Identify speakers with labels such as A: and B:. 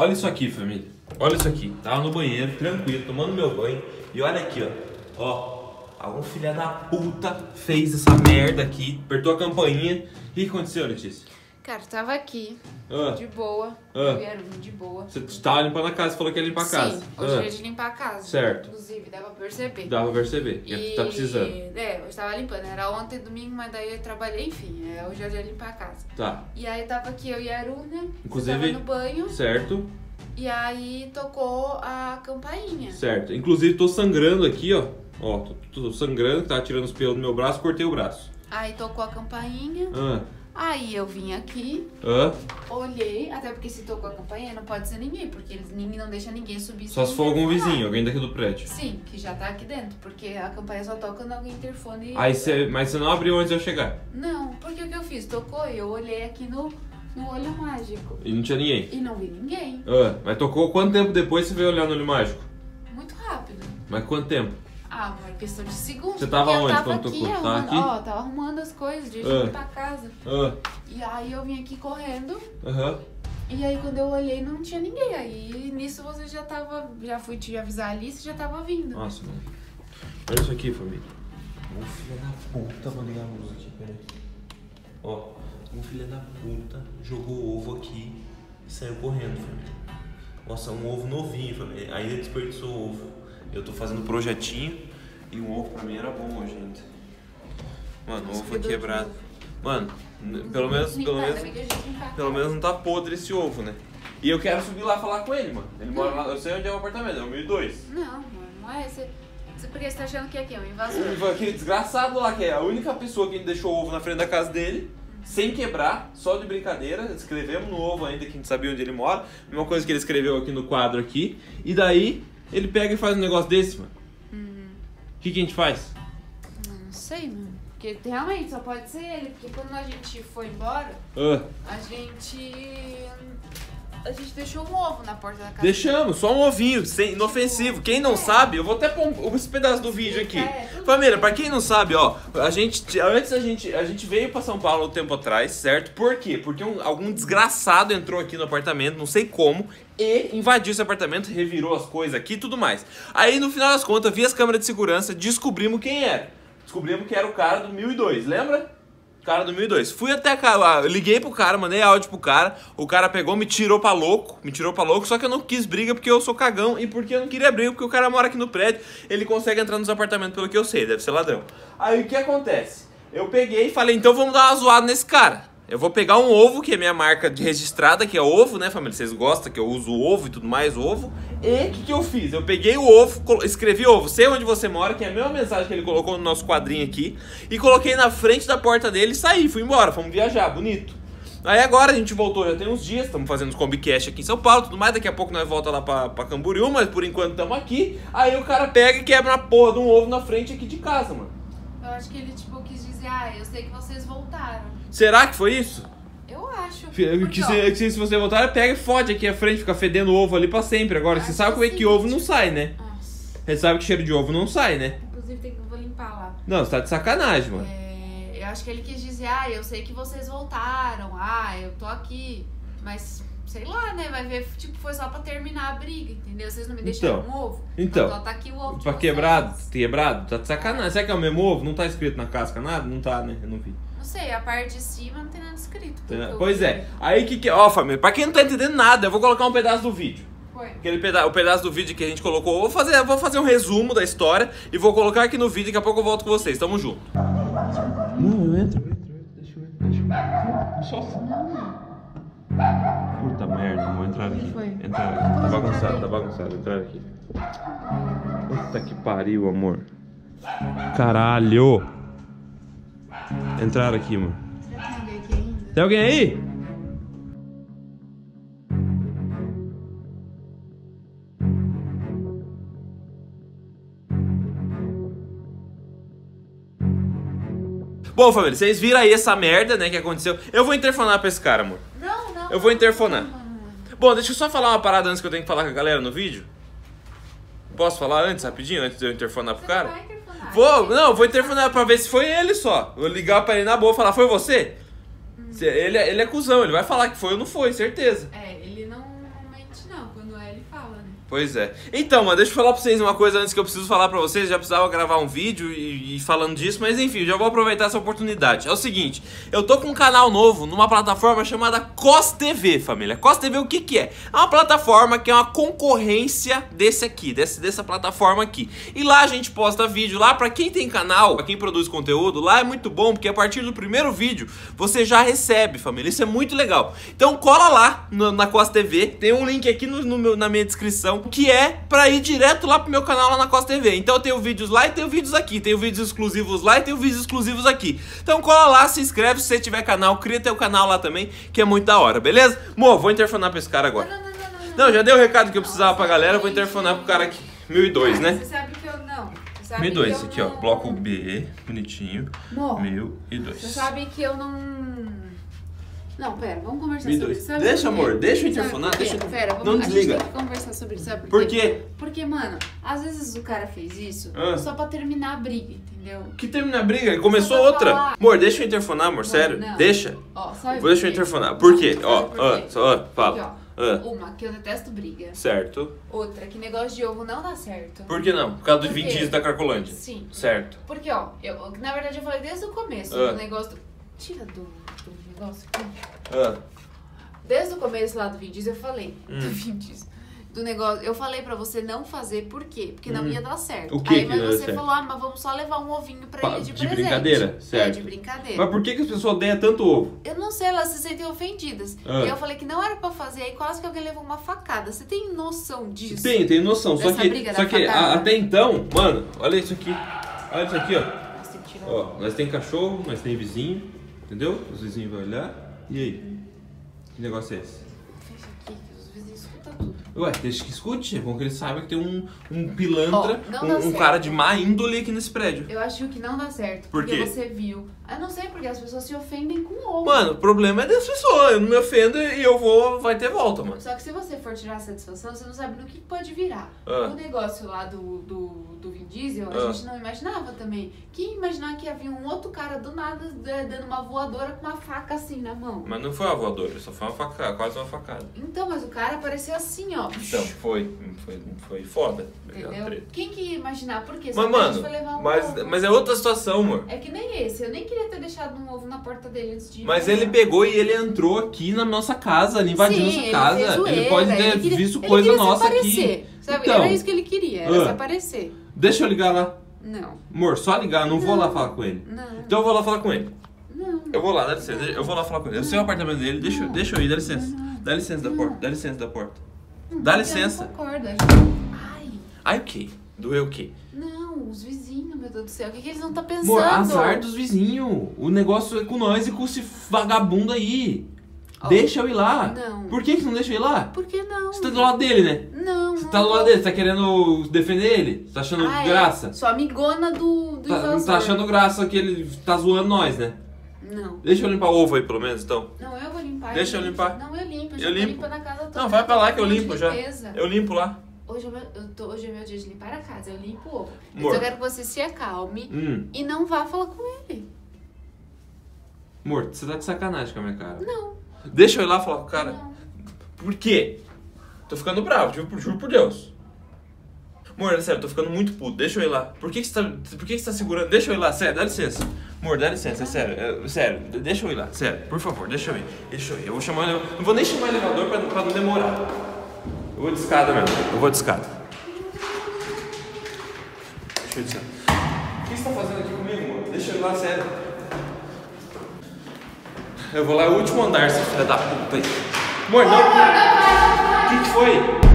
A: Olha isso aqui, família. Olha isso aqui. Tava no banheiro, tranquilo, tomando meu banho. E olha aqui, ó. Ó. Algum filha da puta fez essa merda aqui, apertou a campainha. O que aconteceu, Letícia?
B: Cara, tava aqui,
A: Ah,
B: de boa.
A: Ah.
B: Eu vieram de boa.
A: você tava limpando a casa, falou que ia limpar a casa.
B: Sim, hoje
A: Ah,
B: é de limpar a casa.
A: Certo.
B: Inclusive, dava pra perceber.
A: Dá pra perceber. que Tá precisando.
B: É, hoje tava limpando. Era ontem, domingo, mas daí eu trabalhei, enfim. É, hoje é dia de limpar a casa.
A: Tá.
B: E aí tava aqui eu e a Aruna.
A: Inclusive-
B: Tava no banho.
A: Certo,
B: E aí tocou a campainha.
A: certo. Inclusive, tô sangrando aqui, ó. Ó, tô, tô sangrando, tá tirando os pelos do meu braço, cortei o braço.
B: Aí tocou a campainha.
A: Ah,
B: Aí eu vim aqui,
A: ah.
B: olhei. Até porque se tocou a campainha, não pode ser ninguém. Porque eles, ninguém não deixa ninguém subir.
A: Só se for algum
B: interfonar.
A: vizinho, alguém daqui do prédio.
B: Sim, que já tá aqui dentro. Porque a campainha só toca quando alguém interfone.
A: Aí você. Mas você não abriu antes de eu chegar.
B: Não, porque o que eu fiz? Tocou e eu olhei aqui no, no olho mágico.
A: E não tinha ninguém.
B: E não vi ninguém.
A: Ah, mas tocou quanto tempo depois você veio olhar no olho mágico?
B: Muito rápido.
A: Mas quanto tempo?
B: Ah, uma questão de segundos.
A: Você tava onde
B: tava
A: quando
B: aqui,
A: tocou? Tava
B: arrumando,
A: aqui?
B: Ó, tava arrumando as coisas de
A: Ah.
B: ir pra casa.
A: Ah,
B: E aí eu vim aqui correndo.
A: aham.
B: E aí quando eu olhei não tinha ninguém. Aí nisso você já tava. Já fui te avisar ali, você já tava vindo.
A: Nossa, mano. Olha isso aqui, família. Um filho da puta, vou ligar a luz aqui, peraí. Ó, um filho da puta jogou o ovo aqui e saiu correndo, família. Nossa, um ovo novinho, família. Ainda desperdiçou o ovo. Eu tô fazendo um projetinho e um ovo pra mim era bom hoje ainda. Mano, o ovo é
B: dor de
A: quebrado. Mano, pelo menos, pelo menos,
B: tá.
A: pelo menos não tá podre esse ovo, né? E eu quero subir lá falar com ele, mano. Ele mora lá, eu sei onde é o apartamento, é o 1002.
B: Não, mano, não é. Você, porque você tá achando que é aqui? É um invasor.
A: Foi Aquele desgraçado lá, que é a única pessoa que deixou o ovo na frente da casa dele, sem quebrar, só de brincadeira. Escrevemos no ovo ainda, que a gente sabia onde ele mora. Mesma coisa que ele escreveu aqui no quadro aqui. E daí, ele pega e faz um negócio desse, mano. O que, que a gente faz?
B: Não, não sei, mano. Porque realmente só pode ser ele. Porque quando a gente foi embora,
A: Ah,
B: a gente. A gente deixou um ovo na porta da casa.
A: deixamos, só um ovinho, sem, inofensivo. Quem não sabe, eu vou até pôr um- esse pedaço do vídeo aqui.
B: É,
A: Família, pra quem não sabe, ó, a gente, antes a gente, a gente veio pra São Paulo um tempo atrás, certo? Por quê? Porque um- algum desgraçado entrou aqui no apartamento, não sei como, e invadiu esse apartamento, revirou as coisas aqui e tudo mais. Aí, no final das contas, via as câmeras de segurança, descobrimos quem era. Descobrimos que era o cara do 1002, lembra? Cara do 1002. Fui até cá, liguei pro cara, mandei áudio pro cara. O cara pegou, me tirou pra louco, me tirou pra louco. Só que eu não quis briga porque eu sou cagão e porque eu não queria briga porque o cara mora aqui no prédio. Ele consegue entrar nos apartamentos pelo que eu sei, deve ser ladrão. Aí o que acontece? Eu peguei e falei, então vamos dar uma zoada nesse cara. Eu vou pegar um ovo, que é minha marca de registrada, que é ovo, né, família? Vocês gostam que eu uso ovo e tudo mais, ovo. E o que, que eu fiz? Eu peguei o ovo, escrevi ovo, sei onde você mora, que é a mesma mensagem que ele colocou no nosso quadrinho aqui, e coloquei na frente da porta dele e saí, fui embora, fomos viajar, bonito. Aí agora a gente voltou, já tem uns dias, estamos fazendo os Combicast aqui em São Paulo, tudo mais, daqui a pouco nós volta lá pra, pra Camboriú, mas por enquanto estamos aqui. Aí o cara pega e quebra a porra de um ovo na frente aqui de casa, mano.
B: Eu acho que ele, tipo, quis dizer, ah, eu sei que vocês voltaram.
A: Será que foi isso?
B: Eu acho.
A: Que,
B: Porque, ó,
A: se, que se você voltar, pega e fode aqui à frente, fica fedendo ovo ali pra sempre. Agora, você
B: Acho
A: sabe como é
B: que
A: que ovo não sai, né?
B: Nossa.
A: Você sabe que cheiro de ovo não sai, né?
B: Inclusive, tem que, eu vou limpar lá.
A: Não, você tá de sacanagem, mano.
B: É, eu acho que ele quis dizer, ah, eu sei que vocês voltaram, ah, eu tô aqui. Mas, sei lá, né? Vai ver, tipo, foi só pra terminar a briga, entendeu? Vocês não me deixaram
A: Então,
B: um ovo?
A: então,
B: Então, tá aqui o ovo
A: Pra quebrado, quebrado, tá de sacanagem. Será que é o mesmo ovo? Não tá escrito na casca nada? Não tá, né? Eu não vi.
B: Não sei, a parte de cima não tem nada escrito.
A: Tem Pois é. Aí que que. Ó, família, pra quem não tá entendendo nada, eu vou colocar um pedaço do vídeo.
B: Foi.
A: Aquele peda o pedaço do vídeo que a gente colocou. Eu vou fazer, vou fazer um resumo da história e vou colocar aqui no vídeo. Daqui a pouco eu volto com vocês. Tamo junto. Não, eu entro, eu entro, eu entro. Deixa eu entrar, deixa eu entrar. Só. Puta merda, vou entrar aqui.
B: Foi.
A: Entrar aqui. Tá bagunçado, tá bagunçado. Entrar aqui. Puta que pariu, amor. Caralho. Entraram aqui, mano.
B: Será que tem alguém aqui ainda?
A: Tem alguém aí? Bom, família, vocês viram aí essa merda, né, que aconteceu. Eu vou interfonar pra esse cara, amor.
B: Não, não.
A: Eu vou interfonar.
B: Não, não, não.
A: Bom, deixa eu só falar uma parada antes que eu tenho que falar com a galera no vídeo. Posso falar antes, rapidinho, antes de eu interfonar pro
B: Você
A: cara?
B: vai.
A: Vou, não, vou interfonar pra ver se foi ele só. Vou ligar pra ele na boa e falar, foi você? Se- Ele, é- ele é cuzão, ele vai falar que foi ou não foi, certeza.
B: É, ele não mente, não. não é, ele fala, né?
A: Pois é. Então, mano, deixa eu falar pra vocês uma coisa antes que eu preciso falar pra vocês. Já precisava gravar um vídeo e, e falando disso, mas enfim, já vou aproveitar essa oportunidade. É o seguinte, eu tô com um canal novo numa plataforma chamada COS TV, família. COS TV o que que é? É uma plataforma que é uma concorrência desse aqui, desse, dessa plataforma aqui. E lá a gente posta vídeo lá pra quem tem canal, pra quem produz conteúdo, lá é muito bom, porque a partir do primeiro vídeo você já recebe, família. Isso é muito legal. Então cola lá no, na COS TV, tem um link aqui no, no meu, na minha descrição que é pra ir direto lá pro meu canal lá na Costa TV. Então eu tenho vídeos lá e tenho vídeos aqui. Tenho vídeos exclusivos lá e tenho vídeos exclusivos aqui. Então cola lá, se inscreve se você tiver canal, cria teu canal lá também, que é muito da hora, beleza? Mo, vou interfonar pra esse cara agora.
B: Não, não, não, não, não.
A: Já dei o recado que eu precisava pra galera, vou interfonar pro cara aqui. 1002,
B: Ah,
A: né?
B: Você sabe que eu não. Você sabe
A: 1002,
B: que
A: esse aqui, ó. Bloco B, bonitinho.
B: Amor,
A: 1002.
B: Você sabe que eu não. Não, pera, vamos conversar
A: 1002.
B: sobre isso. Sabe
A: Deixa,
B: quê?
A: amor, deixa eu interfonar,
B: quê?
A: deixa eu-
B: Pera, vamos,
A: Não
B: a
A: desliga.
B: gente tem que conversar sobre isso. Sabe por,
A: Por quê?
B: Porque, mano, às vezes o cara fez isso
A: Ah.
B: só pra terminar a briga, entendeu?
A: Que termina a briga, ele começou outra.
B: falar.
A: Amor, deixa eu interfonar, amor, sério.
B: não.
A: Deixa.
B: Ó, sabe
A: Vou deixar eu
B: quê?
A: interfonar. Por quê? Ó,
B: por
A: ó,
B: quê?
A: ó, fala.
B: ó,
A: Ah.
B: Uma, que eu detesto briga.
A: Certo.
B: Outra, que negócio de ovo não dá certo.
A: Por que não? Por causa do
B: Por
A: Vin
B: quê?
A: Diesel da Cracolândia.
B: Sim.
A: Certo.
B: Porque, ó, eu, na verdade eu falei desde o começo
A: Ah.
B: do negócio do. Tira do,
A: Ah,
B: Desde o começo lá do Vin Diesel, eu falei.
A: Hum.
B: Do Vin Diesel. Do negócio. Eu falei pra você não fazer, por quê? Porque não
A: Hum.
B: ia dar certo.
A: O que
B: Aí,
A: que
B: mas você falou, ah, mas vamos só levar um ovinho pra
A: Pa-
B: ele de,
A: de
B: presente.
A: brincadeira,
B: É,
A: certo.
B: de brincadeira.
A: mas por que, que as pessoas odeiam tanto ovo?
B: Eu não sei, elas se sentem ofendidas.
A: Ah.
B: Eu falei que não era pra fazer, aí quase que alguém levou uma facada. Você tem noção disso?
A: Tem, tem noção. Só que, só que a- até então, mano, olha isso aqui. Olha isso aqui, ó.
B: Tirar
A: Ó, nós tem cachorro, nós tem vizinho, entendeu? Os vizinhos vão olhar. E aí? Que negócio é esse?
B: Fecha aqui, que os vizinhos escutam tudo.
A: Ué, deixa que escute, é bom que ele saiba que tem um, um pilantra,
B: Ó, não dá
A: um, um
B: certo.
A: cara de má índole aqui nesse prédio.
B: Eu acho que não dá certo.
A: Por
B: porque
A: quê?
B: você viu. Eu não sei porque as pessoas se ofendem com ovo.
A: Mano, o problema é das pessoas. Eu não me ofendo e eu vou. Vai ter volta, mano.
B: Só que se você for tirar a satisfação, você não sabe no que pode virar.
A: Ah.
B: O negócio lá do, do, do Vin Diesel, a
A: Ah.
B: gente não imaginava também. Quem ia imaginar que havia um outro cara do nada eh, dando uma voadora com uma faca assim na mão?
A: Mas não foi uma voadora, só foi uma facada, quase uma facada.
B: Então, mas o cara apareceu assim, ó.
A: Então, foi. Foi, foi foda.
B: Entendeu? Quem que ia imaginar? Por quê? Só
A: Mas,
B: a
A: mano,
B: um
A: mas,
B: ovo.
A: mas é outra situação, amor.
B: É que nem esse. Eu nem queria ter deixado um ovo na porta dele antes de ir.
A: Mas ele pegou e ele entrou aqui na nossa casa, ele invadiu
B: Sim,
A: nossa
B: ele
A: casa.
B: zoeira,
A: ele pode ter
B: ele queria-
A: visto coisa nossa aqui.
B: Sabe?
A: Então,
B: Era isso que ele queria, era
A: Ah.
B: se aparecer.
A: Deixa eu ligar lá.
B: Não,
A: Amor, só ligar, não vou
B: Não.
A: lá falar com ele.
B: não,
A: Então eu vou lá falar com ele.
B: não.
A: Eu vou lá, dá licença. Eu vou lá falar com ele. Eu sei o apartamento dele, deixa, deixa eu ir, dá licença. Dá licença da porta, dá licença da porta.
B: Não,
A: Dá
B: eu
A: licença.
B: Não concordo. Ai,
A: Ai, o quê? Doeu o quê?
B: não, os vizinhos, meu Deus do céu. O que, que eles não estão pensando?
A: Amor, azar dos vizinhos. O negócio é com nós e com esse vagabundo aí. Deixa eu ir lá.
B: não.
A: Por que, que não deixa eu ir lá?
B: Por que não?
A: Você tá do lado dele, né?
B: Não,
A: Você
B: não
A: tá do lado dele, você tá querendo defender ele? Você tá achando
B: Ah, é?
A: graça?
B: Sou amigona do, do
A: Tá,
B: invasor.
A: tá achando graça que ele tá zoando nós, né?
B: Não.
A: Deixa eu limpar o ovo aí, pelo menos, então.
B: Não, eu vou limpar.
A: Deixa eu limpar.
B: Não, eu limpo. Eu,
A: Eu limpo.
B: limpando a casa.
A: Não, vai pra lá que eu limpo já.
B: limpeza.
A: Eu limpo lá.
B: Hoje, é meu, eu tô, hoje é meu dia de limpar a casa, eu limpo o ovo. Mas
A: Amor.
B: eu quero que você se acalme
A: Hum.
B: e não vá falar com ele.
A: Amor, você tá de sacanagem com a minha cara.
B: Não.
A: Deixa eu ir lá falar com o cara.
B: Não.
A: Por quê? Tô ficando bravo, juro, por- juro por Deus. Amor, é sério, tô ficando muito puto. Deixa eu ir lá. Por que, que, você, tá, por que, que você tá segurando? Deixa eu ir lá, sério, dá licença. Amor, dá licença, é sério. é, sério, deixa eu ir lá, sério. Por favor, deixa eu ir. Deixa eu ir. Eu vou chamar o. Não vou nem chamar o elevador pra, pra não demorar. Eu vou de escada mesmo. Eu vou de escada. Deixa eu ir de escada. O que você tá fazendo aqui comigo, amor? Deixa eu ir lá, sério. Eu vou lá, é o último andar, essa filha da puta aí. Amor, não. O que, que foi?